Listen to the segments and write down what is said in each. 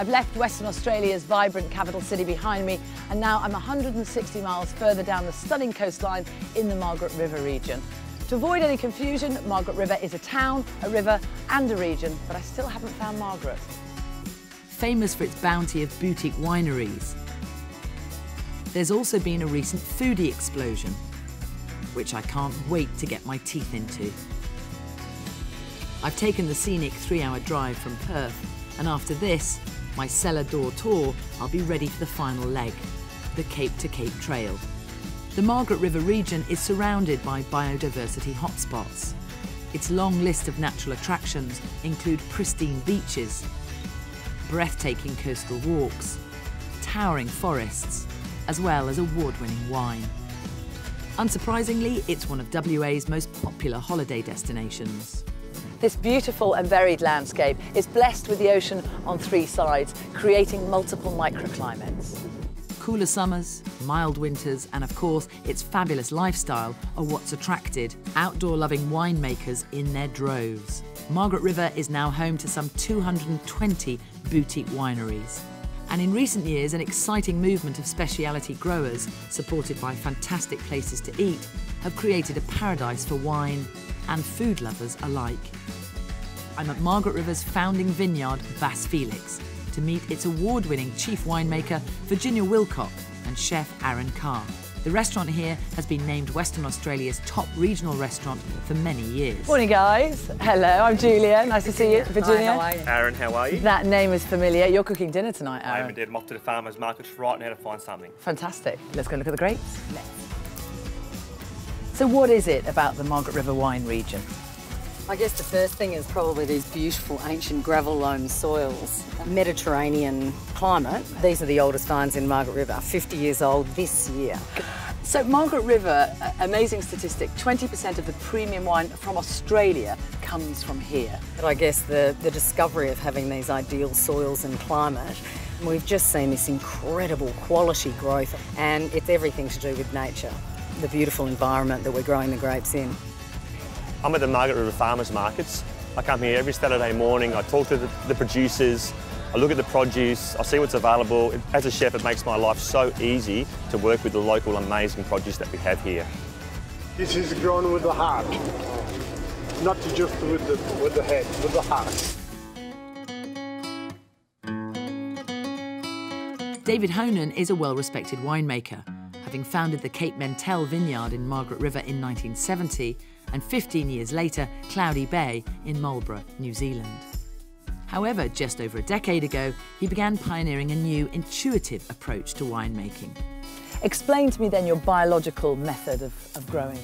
I've left Western Australia's vibrant capital city behind me and now I'm 160 miles further down the stunning coastline in the Margaret River region. To avoid any confusion, Margaret River is a town, a river and a region, but I still haven't found Margaret. Famous for its bounty of boutique wineries, there's also been a recent foodie explosion, which I can't wait to get my teeth into. I've taken the scenic three hour drive from Perth, and after this, my cellar door tour, I'll be ready for the final leg, the Cape to Cape Trail. The Margaret River region is surrounded by biodiversity hotspots. Its long list of natural attractions include pristine beaches, breathtaking coastal walks, towering forests, as well as award-winning wine. Unsurprisingly, it's one of WA's most popular holiday destinations. This beautiful and varied landscape is blessed with the ocean on three sides, creating multiple microclimates. Cooler summers, mild winters, and of course, its fabulous lifestyle are what's attracted outdoor-loving winemakers in their droves. Margaret River is now home to some 220 boutique wineries. And in recent years, an exciting movement of specialty growers, supported by fantastic places to eat, have created a paradise for wine and food lovers alike. I'm at Margaret River's founding vineyard, Vasse Felix, to meet its award winning chief winemaker, Virginia Wilcock, and chef Aaron Carr. The restaurant here has been named Western Australia's top regional restaurant for many years. Morning, guys. Hello, I'm Julia. Nice to see you. Virginia. Hi, how are you? Aaron, how are you? That name is familiar. You're cooking dinner tonight, Aaron. I am indeed. I'm off to the farmers market right now to find something. Fantastic. Let's go look at the grapes. Let's. So what is it about the Margaret River wine region? I guess the first thing is probably these beautiful ancient gravel loam soils. Mediterranean climate. These are the oldest vines in Margaret River, 50 years old this year. So Margaret River, amazing statistic, 20% of the premium wine from Australia comes from here. But I guess the, the discovery of having these ideal soils and climate, we've just seen this incredible quality growth and it's everything to do with nature, the beautiful environment that we're growing the grapes in. I'm at the Margaret River Farmers Markets. I come here every Saturday morning, I talk to the, the producers, I look at the produce, I see what's available. As a chef, it makes my life so easy to work with the local amazing produce that we have here. This is grown with the heart, not just with the, with the head, with the heart. David Hohnen is a well-respected winemaker, having founded the Cape Mentelle vineyard in Margaret River in 1970 and 15 years later, Cloudy Bay in Marlborough, New Zealand. However, just over a decade ago, he began pioneering a new intuitive approach to winemaking. Explain to me then your biological method of, of growing.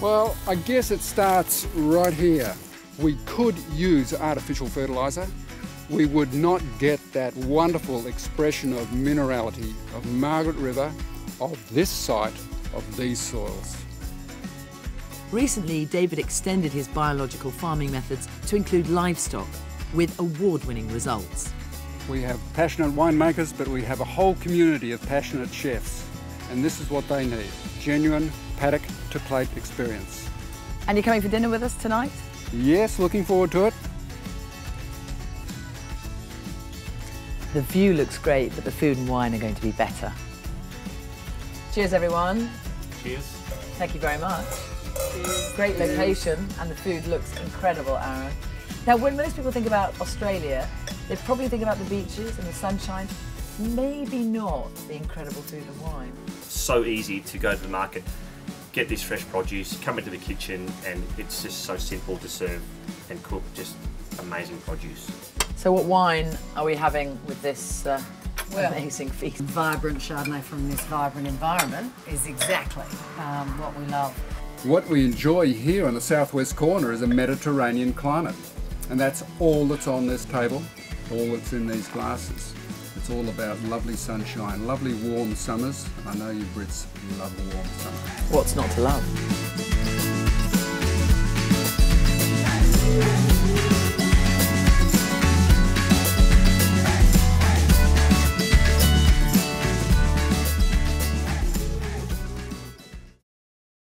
Well, I guess it starts right here. We could use artificial fertiliser. We would not get that wonderful expression of minerality of Margaret River, of this site, of these soils. Recently, David extended his biological farming methods to include livestock with award-winning results. We have passionate winemakers, but we have a whole community of passionate chefs. And this is what they need, genuine paddock to plate experience. And you're coming for dinner with us tonight? Yes, looking forward to it. The view looks great, but the food and wine are going to be better. Cheers, everyone. Cheers. Thank you very much. Cheers. Great location, and the food looks incredible, Aaron. Now, when most people think about Australia, they probably think about the beaches and the sunshine, maybe not the incredible food and wine. So easy to go to the market, get this fresh produce, come into the kitchen, and it's just so simple to serve and cook just amazing produce. So what wine are we having with this uh, well, amazing feast? Vibrant Chardonnay from this vibrant environment is exactly um, what we love. What we enjoy here on the southwest corner is a Mediterranean climate. And that's all that's on this table, all that's in these glasses. It's all about lovely sunshine, lovely warm summers. I know you Brits love a warm summer. What's not to love?